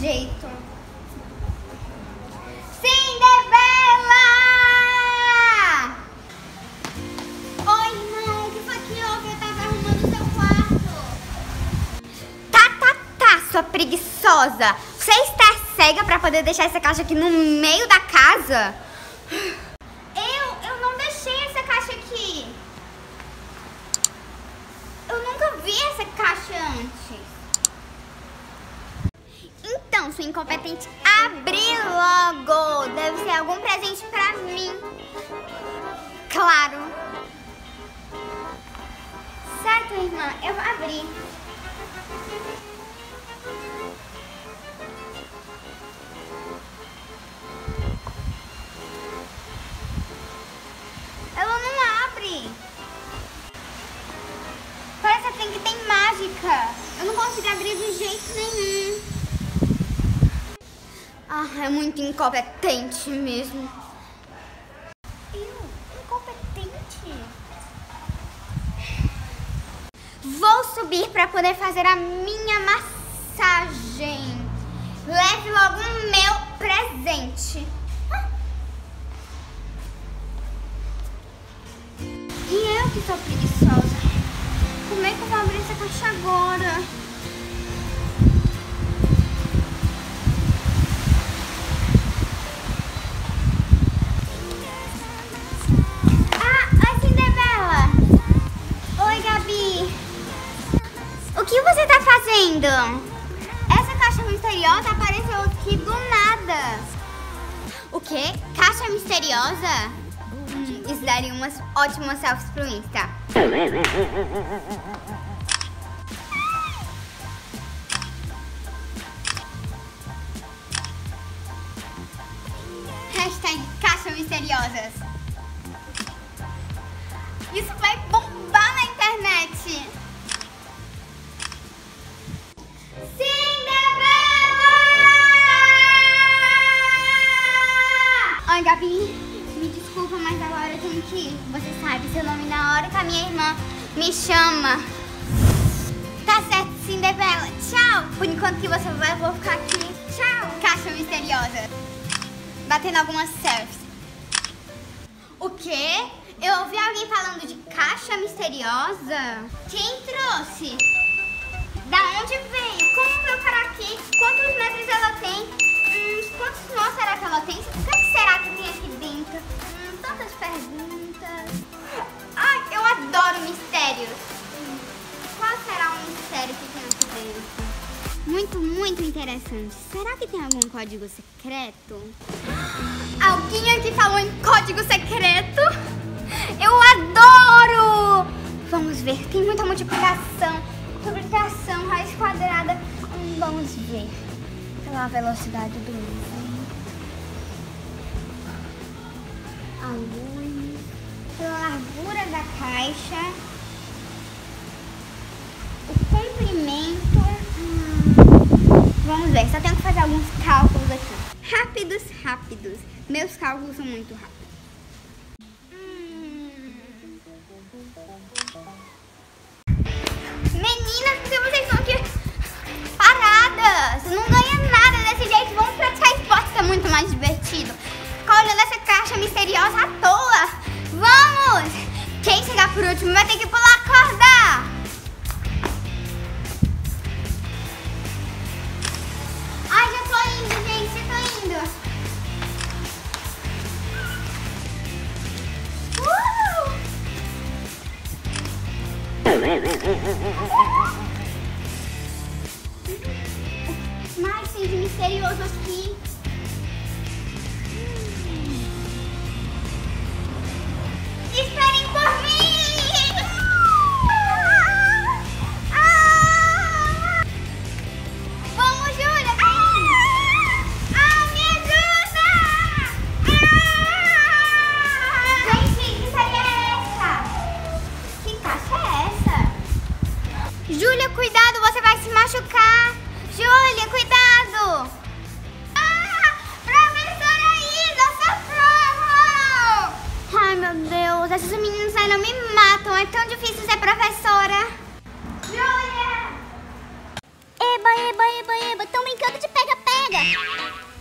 jeito. Cinderela! Oi, irmão, o que foi que houve? Eu tava arrumando seu quarto. Tá, tá, tá, sua preguiçosa. Você está cega pra poder deixar essa caixa aqui no meio da casa? Eu, eu não deixei essa caixa aqui. Eu nunca vi essa caixa antes. Então, sua incompetente, abri logo. Deve ser algum presente pra mim. Claro. Certo, irmã, eu vou abrir. É muito incompetente mesmo. Eu? Incompetente? Vou subir para poder fazer a minha massagem. Leve logo o meu presente. Ah. E eu que sou preguiçosa. Como é que eu vou abrir essa caixa agora? Fazendo? Essa caixa misteriosa apareceu aqui do nada. O quê? Caixa misteriosa? Hum, isso daria umas ótimas selfies pro Insta. Hashtag caixa misteriosas. Hora que a minha irmã me chama. Tá certo, Cinderela. Tchau. Por enquanto que você vai, eu vou ficar aqui. Tchau. Caixa misteriosa. Batendo algumas selfies. O quê? Eu ouvi alguém falando de caixa misteriosa. Quem trouxe? Da onde veio? Como veio parar aqui? Quantos metros ela tem? Hum, quantos nós será que ela tem? O que será que tem aqui dentro? Hum, tantas perguntas. Muito, muito interessante. Será que tem algum código secreto? Alguém aqui falou em código secreto? Eu adoro! Vamos ver, tem muita multiplicação, multiplicação, raiz quadrada. Hum, vamos ver. Pela velocidade do vento. A luz. Pela largura da caixa. Vamos ver, só tenho que fazer alguns cálculos aqui. Rápidos, rápidos. Meus cálculos são muito rápidos.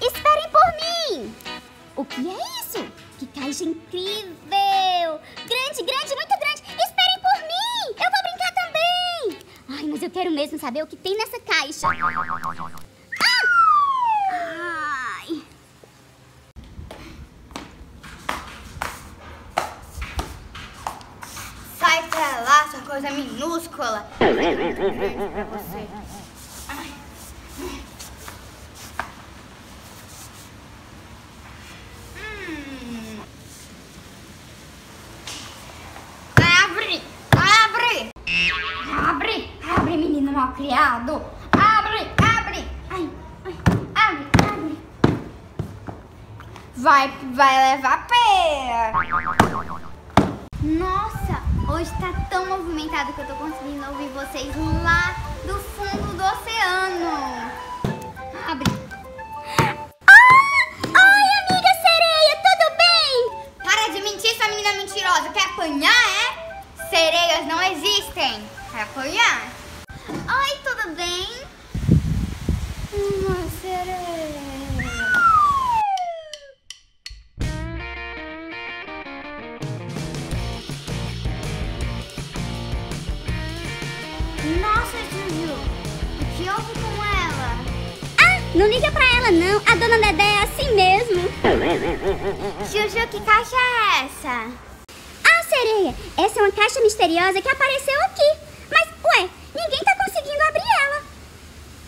Esperem por mim. O que é isso? Que caixa incrível! Grande, grande, muito grande! Esperem por mim! Eu vou brincar também! Ai, mas eu quero mesmo saber o que tem nessa caixa. Ah! Ai! Sai pra lá, sua coisa minúscula! pra você. Ai. Hum. Abre! Abre! Abre! Menino malcriado! Abre! Abre! Ai, ai, abre, abre! Vai, vai levar pé! Nossa, hoje tá tão movimentado que eu tô conseguindo ouvir vocês lá do fundo do oceano. Abre. Não liga pra ela não, a dona Dedé é assim mesmo. Juju, que caixa é essa? Ah, sereia, essa é uma caixa misteriosa que apareceu aqui. Mas, ué, ninguém tá conseguindo abrir ela.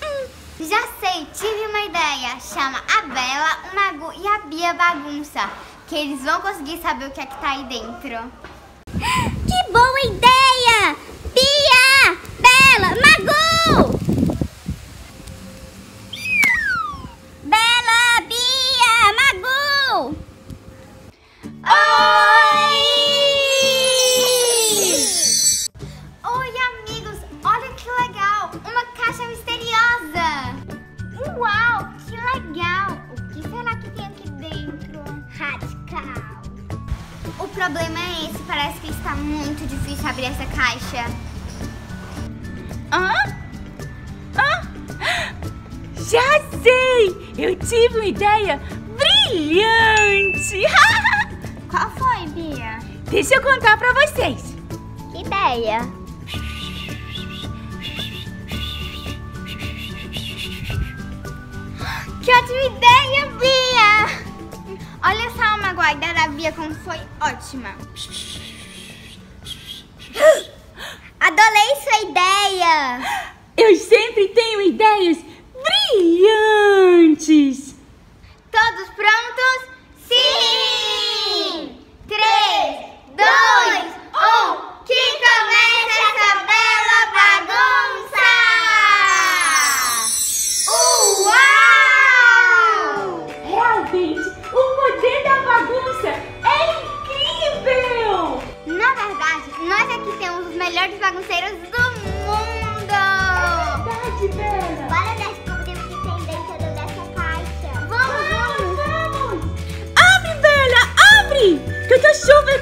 Hum, já sei, tive uma ideia. Chama a Bela, o Magu e a Bia Bagunça. Que eles vão conseguir saber o que é que tá aí dentro. Que boa ideia! Legal! O que será que tem aqui dentro? Radical! O problema é esse, parece que está muito difícil abrir essa caixa. Hã? Hã? Já sei! Eu tive uma ideia brilhante! Qual foi, Bia? Deixa eu contar pra vocês. Que ideia? Que ótima ideia, Bia! Olha só uma guarda da Bia como foi ótima. Adorei sua ideia! Eu sempre tenho ideias brilhantes! Todos prontos?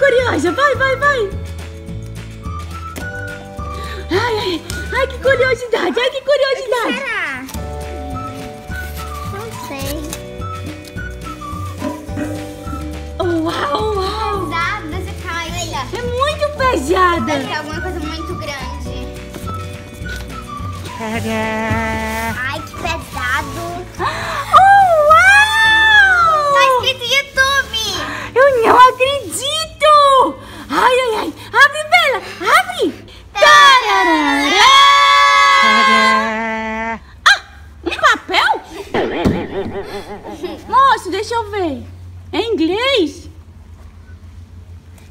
Curiosa. Vai, vai, vai! Ai, ai, ai, que curiosidade, ai, que curiosidade! Será? Não sei. Uau, uau! Pesado essa caixa! É muito pesada! Deve ter alguma coisa muito grande. Ai, que pesado! Ai, ai, ai! Abre, Bela! Abre! Tararara! Ah! Um papel? Moço, deixa eu ver. É inglês?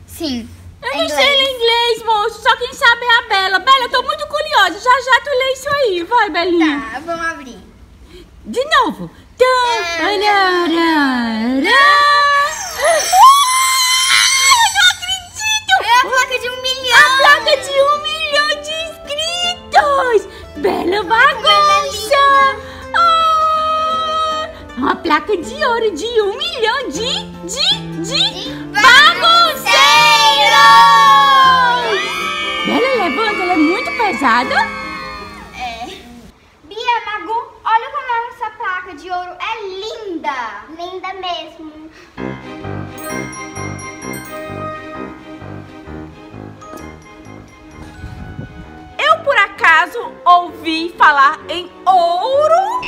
Sim. Eu não sei ler inglês, moço. Só quem sabe é a Bela. Bela, eu tô muito curiosa. Já já tu lê isso aí. Vai, Belinha. Tá, vamos abrir. De novo. Tararara. Ah, Bela bagunça! Ah, uma placa de ouro de um milhão de, de, de, De bagunceiros! casado? É. Bia, Magu, olha como essa placa de ouro é linda. Linda mesmo. Ouvi falar em ouro?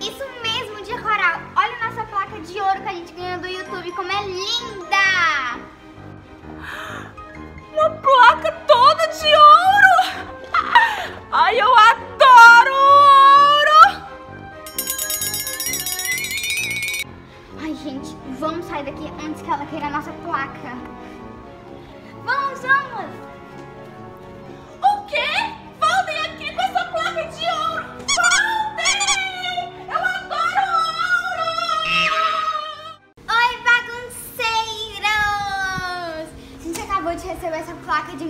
Isso mesmo, dia coral. Olha a nossa placa de ouro que a gente ganhou do YouTube, como é linda. Uma placa toda de ouro! Ai, eu adoro ouro! Ai, gente, vamos sair daqui antes que ela queira a nossa placa. Vamos, vamos.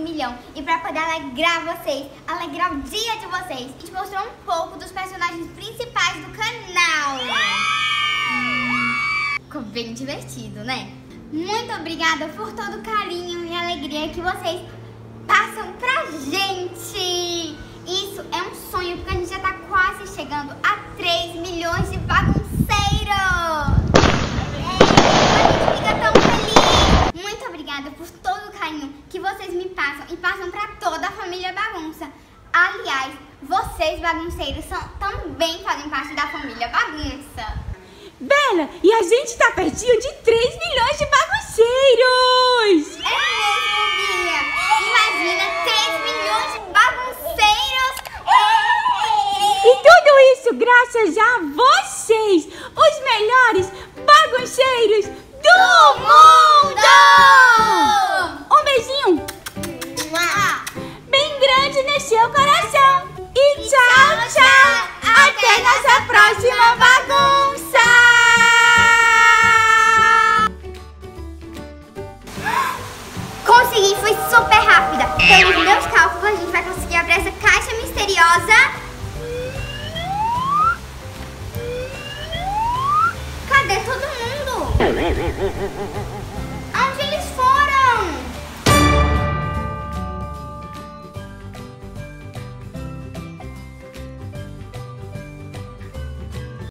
Milhão e pra poder alegrar vocês, alegrar o dia de vocês, a gente mostrou um pouco dos personagens principais do canal. Ficou bem divertido, né? Muito obrigada por todo o carinho e alegria que vocês passam pra gente. Isso é um sonho porque a gente já tá quase chegando a 3 milhões de bagunceiros. A gente fica tão feliz. Muito obrigada por todo o carinho que vocês me passam pra toda a família Bagunça. Aliás, vocês bagunceiros são, também fazem parte da família Bagunça. Bela, e a gente tá pertinho de 3 milhões de bagunceiros! É mesmo, Bia. Imagina 3 milhões de bagunceiros. E tudo isso graças a vocês, os melhores bagunceiros do mundo! Um grande no seu coração. E tchau, tchau! Até nossa próxima bagunça! Consegui, foi super rápida. Pelos meus cálculos, a gente vai conseguir abrir essa caixa misteriosa. Cadê todo mundo?